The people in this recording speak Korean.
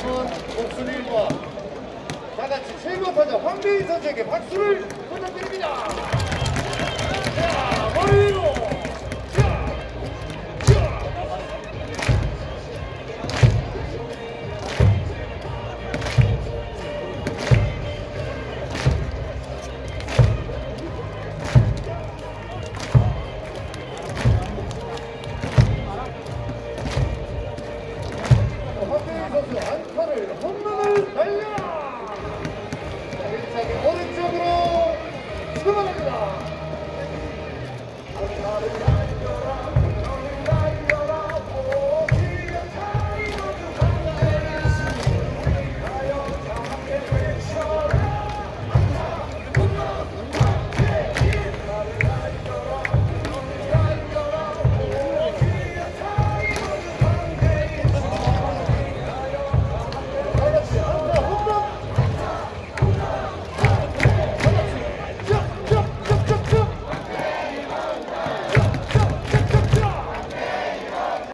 한번 목소리와 다 같이 최고 타자 황대희 선수에게 박수를 부탁드립니다. 선수 안타를 홈런을 날려! 일차기 오른쪽으로 출발합니다.